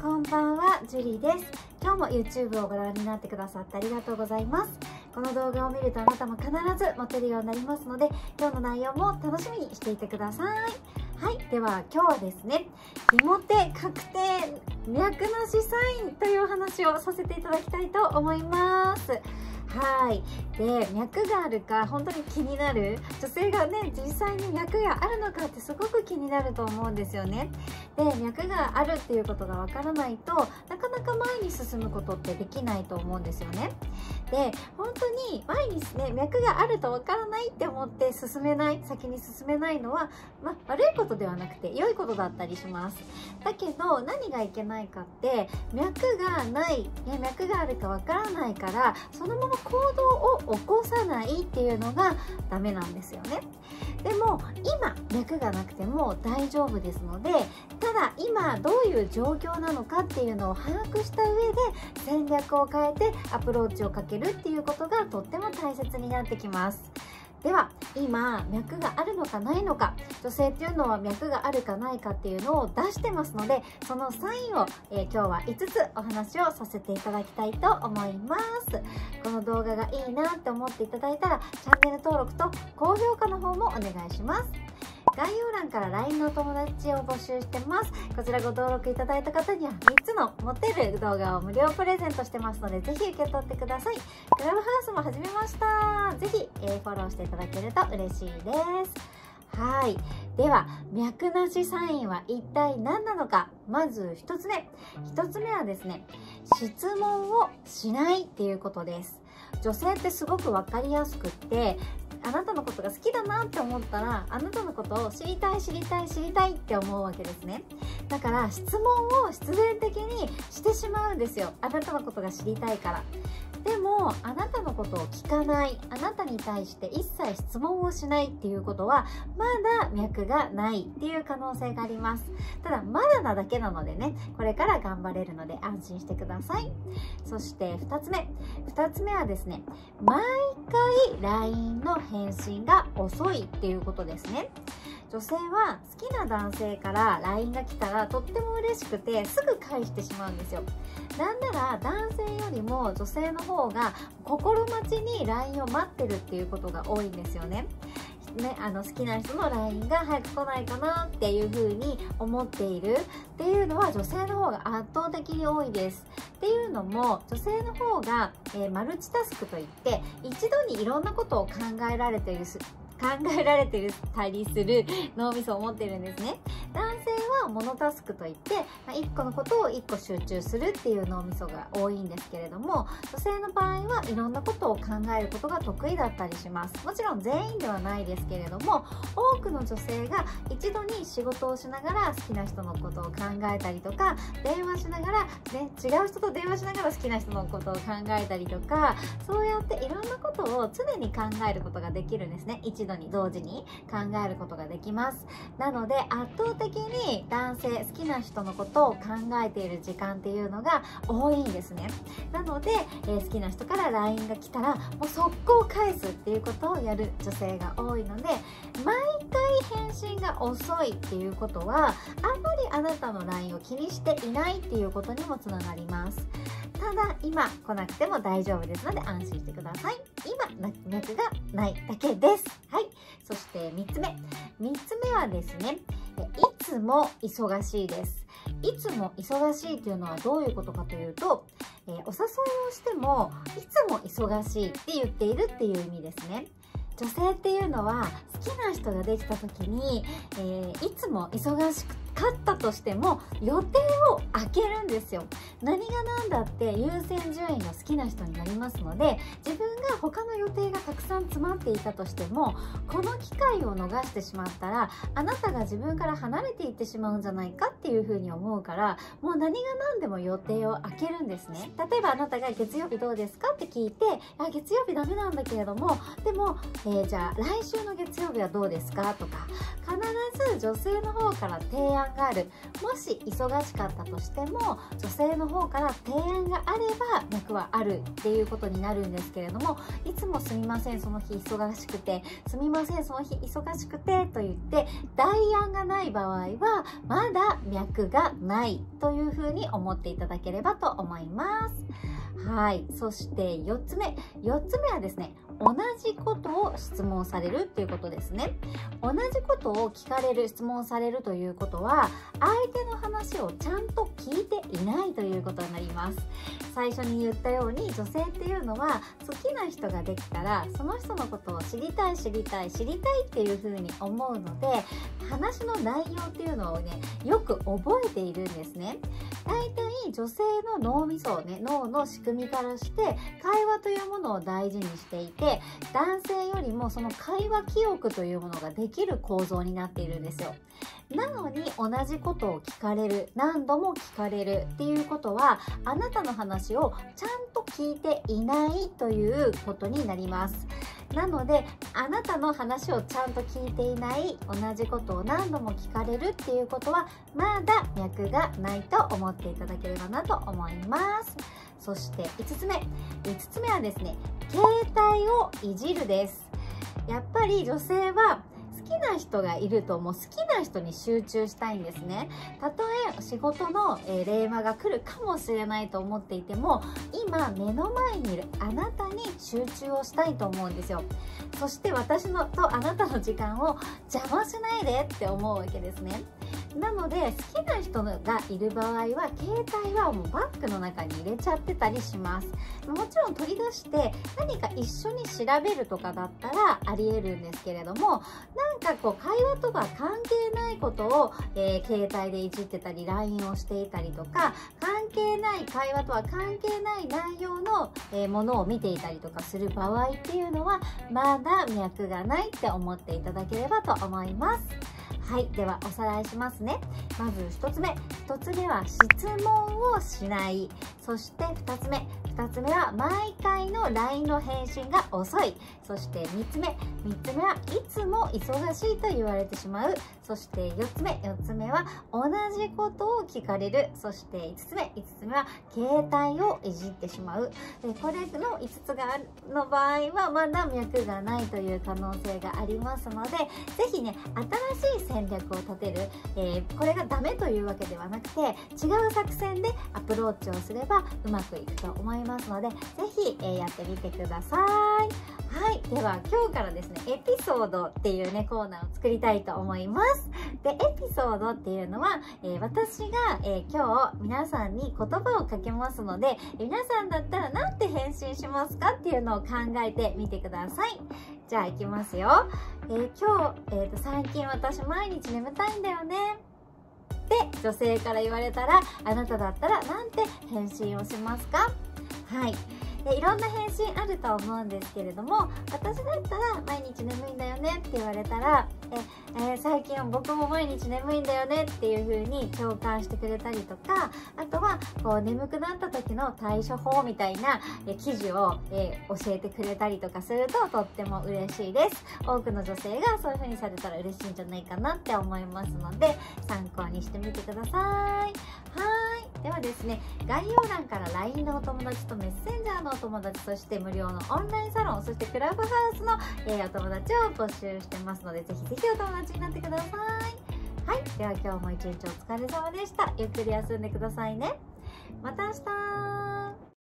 こんばんは、ジュリーです。今日も YouTube をご覧になってくださってありがとうございます。この動画を見るとあなたも必ず持てるようになりますので、今日の内容も楽しみにしていてください。はい、では今日はですね、リモテ確定脈なしサインというお話をさせていただきたいと思います。はい。で脈があるか本当に気になる？女性がね実際に脈があるのかってすごく気になると思うんですよね。で脈があるっていうことがわからないとなかなか前に進むことってできないと思うんですよね。で本当に前にね脈があるとわからないって思って進めない先に進めないのは、ま悪いことではなくて良いことだったりします。だけど何がいけないかって脈がない、ね、脈があるかわからないからそのまま行動を起こさないっていうのがダメなんですよね。でも今脈がなくても大丈夫ですのでただ今どういう状況なのかっていうのを把握した上で戦略を変えてアプローチをかけるっていうことがとっても大切になってきます。では今脈があるのかないのか女性っていうのは脈があるかないかっていうのを出してますのでそのサインを、えー、今日は5つお話をさせていただきたいと思います。この動画がいいなって思っていただいたらチャンネル登録と高評価の方もお願いします。概要欄から LINE のお友達を募集してます。こちらご登録いただいた方には3つの持てる動画を無料プレゼントしてますのでぜひ受け取ってください。クラブハウスも始めました。ぜひ、え、フォローしていただけると嬉しいです。はい。では脈なしサインは一体何なのか。まず1つ目。1つ目はですね質問をしないっていうことです。女性ってすごく分かりやすくってあなたのことが好きだなって思ったらあなたのことを知りたい知りたい知りたいって思うわけですね。だから質問を必然的にしてしまうんですよ。あなたのことが知りたいから。でもあなたのことを聞かない。あなたに対して一切質問をしないっていうことはまだ脈がないっていう可能性があります。ただまだなだけなのでねこれから頑張れるので安心してください。そして2つ目。2つ目はですね毎回 LINE の返信が遅いっていうことですね。女性は好きな男性から LINE が来たらとっても嬉しくてすぐ返してしまうんですよ。なんなら男性よりも女性の方が心待ちに LINE を待ってるっていうことが多いんですよね。ね、あの好きな人の LINE が早く来ないかなっていう風に思っている。っていうのは女性の方が圧倒的に多いです。っていうのも女性の方が、えー、マルチタスクといって一度にいろんなことを考えられている考えられてるたりする脳みそを持ってるんですね。男性はモノタスクといって、まあ、1個のことを1個集中するっていう脳みそが多いんですけれども女性の場合はいろんなことを考えることが得意だったりします。もちろん全員ではないですけれども多くの女性が一度に仕事をしながら好きな人のことを考えたりとか電話しながら、ね、違う人と電話しながら好きな人のことを考えたりとかそうやっていろんなことを常に考えることができるんですね。一度に同時に考えることができます。なので圧倒的に男性好きな人のことを考えている時間っていうのが多いんですね。なので、えー、好きな人から LINE が来たらもう速攻返すっていうことをやる女性が多いので毎回返信が遅いっていうことはあんまりあなたの LINE を気にしていないっていうことにもつながります。ただ今来なくても大丈夫ですので安心してください。今脈がないだけです。はい。そして3つ目。3つ目はですねいつも忙しいです。いつも忙しいというのはどういうことかというと、えー、お誘いをしてもいつも忙しいって言っているっていう意味ですね。女性っていうのは好きな人ができた時に、えー、いつも忙しく勝ったとしても予定を空けるんですよ。何が何だって優先順位が好きな人になりますので自分が他の予定がたくさん詰まっていたとしてもこの機会を逃してしまったらあなたが自分から離れていってしまうんじゃないかっていうふうに思うからもう何が何でも予定を空けるんですね。例えばあなたが月曜日どうですかって聞いてあ月曜日ダメなんだけれどもでも、えー、じゃあ来週の月曜日はどうですかとか必女性の方から提案がある。もし忙しかったとしても女性の方から提案があれば脈はあるっていうことになるんですけれどもいつもすみませんその日忙しくてすみませんその日忙しくてと言って代案がない場合はまだ脈がないというふうに思っていただければと思います。はい。そして4つ目。4つ目はですね同じことを質問されるっていうことですね。同じことを聞かれる質問されるということは相手の話をちゃんと聞いていないということになります。最初に言ったように女性っていうのは好きな人ができたらその人のことを知りたい知りたい知りたいっていうふうに思うので話の内容っていうのをねよく覚えているんですね。大体女性の脳みそをね脳の仕組みからして会話というものを大事にしていて男性よりもその会話記憶というものができる構造になっているんですよ。なのに同じことを聞かれる何度も聞かれるっていうことはあなたの話をちゃんと聞いていないということになります。なのであなたの話をちゃんと聞いていない同じことを何度も聞かれるっていうことはまだ脈がないと思っていただければなと思います。そして5つ目。5つ目はですね携帯をいじるです。やっぱり女性は好きな人がいるともう好きな人に集中したいんですね。たと仕事の、えー、霊魔が来るかもしれないと思っていても今目の前にいるあなたに集中をしたいと思うんですよ。そして私のとあなたの時間を邪魔しないでって思うわけですね。なので好きな人がいる場合は携帯はもうバッグの中に入れちゃってたりしますもちろん取り出して何か一緒に調べるとかだったらありえるんですけれどもなんかこう会話とか関係ないことを、えー、携帯でいじってたり LINE をしていたりとか関係ない会話とは関係ない内容の、えー、ものを見ていたりとかする場合っていうのはまだ脈がないって思っていただければと思います。はいではおさらいしますね。まず1つ目。1つ目は質問をしない。そして2つ目。2つ目は毎回の LINE の返信が遅い。そして3つ目3つ目はいつも忙しいと言われてしまう。そして4つ目4つ目は同じことを聞かれる。そして5つ目5つ目は携帯をいじってしまう。でこれの5つがあの場合はまだ脈がないという可能性がありますので是非ね新しい戦略を立てる、えー、これがダメというわけではなくて違う作戦でアプローチをすればうまくいくと思います。いますので是非、えー、やってみてください。はい。では今日からですねエピソードっていうねコーナーを作りたいと思います。でエピソードっていうのは、えー、私が、えー、今日皆さんに言葉をかけますので皆さんだったら何て返信しますかっていうのを考えてみてください。じゃあいきますよ、えー、今日、えーと、最近私毎日眠たいんだよね。って女性から言われたらあなただったら何て返信をしますか？はい。でいろんな返信あると思うんですけれども私だったら毎日眠いんだよねって言われたらえ、えー、最近は僕も毎日眠いんだよねっていう風に共感してくれたりとかあとはこう眠くなった時の対処法みたいな、え記事を、えー、教えてくれたりとかするととっても嬉しいです。多くの女性がそういう風にされたら嬉しいんじゃないかなって思いますので参考にしてみてください。はい。ではですね概要欄から LINE のお友達とメッセンジャーのお友達そして無料のオンラインサロンそしてクラブハウスの、えー、お友達を募集してますのでぜひぜひお友達になってください。はいでは今日も一日お疲れ様でした。ゆっくり休んでくださいね。また明日。